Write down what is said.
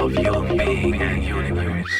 of your being and universe.